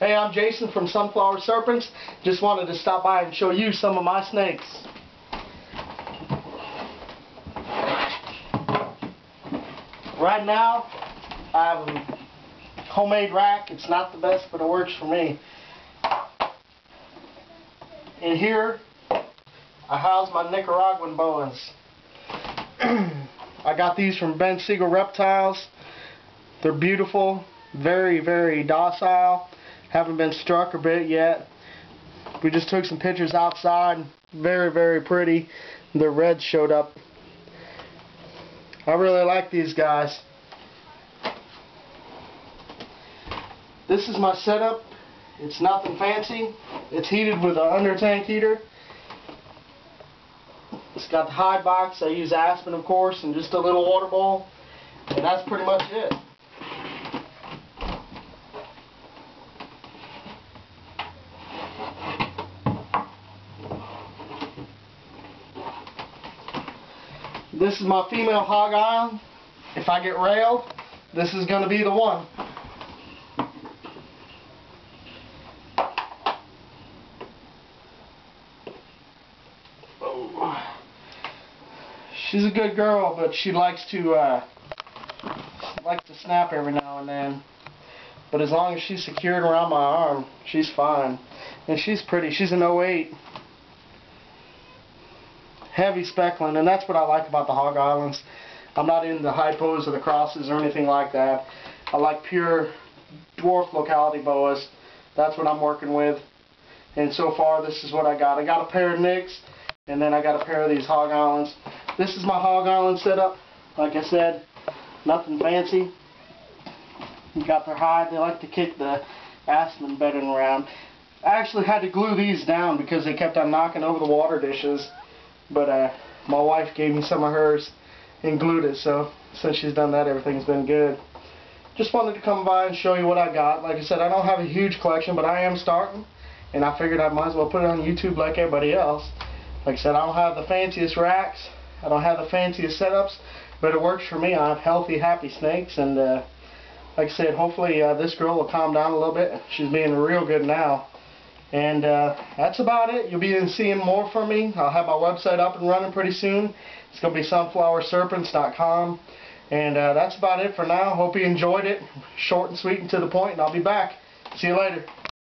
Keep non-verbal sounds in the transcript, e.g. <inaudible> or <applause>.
Hey, I'm Jason from Sunflower Serpents. Just wanted to stop by and show you some of my snakes. Right now, I have a homemade rack. It's not the best, but it works for me. In here, I house my Nicaraguan boas. <clears throat> I got these from Ben Siegel Reptiles. They're beautiful, very, very docile. Haven't been struck a bit yet. We just took some pictures outside. Very, very pretty. The reds showed up. I really like these guys. This is my setup. It's nothing fancy. It's heated with an under tank heater. It's got the high box. I use Aspen, of course, and just a little water bowl. And that's pretty much it. This is my female hog island. If I get railed, this is going to be the one. Oh. She's a good girl, but she likes to uh, likes to snap every now and then. But as long as she's secured around my arm, she's fine. And she's pretty. She's an 08 heavy speckling, and that's what I like about the Hog Islands. I'm not into the hypos or the crosses or anything like that. I like pure dwarf locality boas. That's what I'm working with. And so far, this is what I got. I got a pair of Nicks, and then I got a pair of these Hog Islands. This is my Hog Island setup. Like I said, nothing fancy. You got their hide. They like to kick the aspen bedding around. I actually had to glue these down because they kept on knocking over the water dishes. But uh, my wife gave me some of hers and glued it, so since she's done that, everything's been good. Just wanted to come by and show you what I got. Like I said, I don't have a huge collection, but I am starting, and I figured I might as well put it on YouTube like everybody else. Like I said, I don't have the fanciest racks, I don't have the fanciest setups, but it works for me. I have healthy, happy snakes, and uh, like I said, hopefully uh, this girl will calm down a little bit. She's being real good now. And uh, that's about it. You'll be seeing more from me. I'll have my website up and running pretty soon. It's going to be sunflowerserpents.com. And uh, that's about it for now. Hope you enjoyed it. Short and sweet and to the point, and I'll be back. See you later.